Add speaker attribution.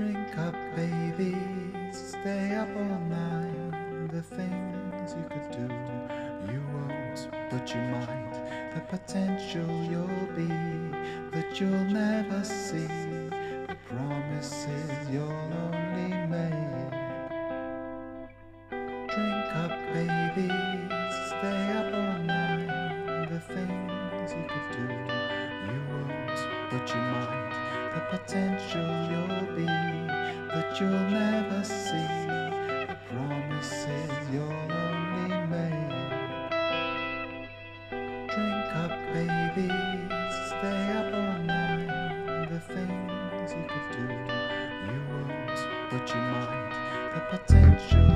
Speaker 1: Drink up, baby, stay up all night. The things you could do, you won't, but you might. The potential you'll be that you'll never see. The promises you'll only make. Drink up, baby, stay up all night. The things you could do, you won't, but you might. Potential you'll be that you'll never see. The promises you'll only make. Drink up, baby, stay up all night. The things you could do, you won't, but you might. The potential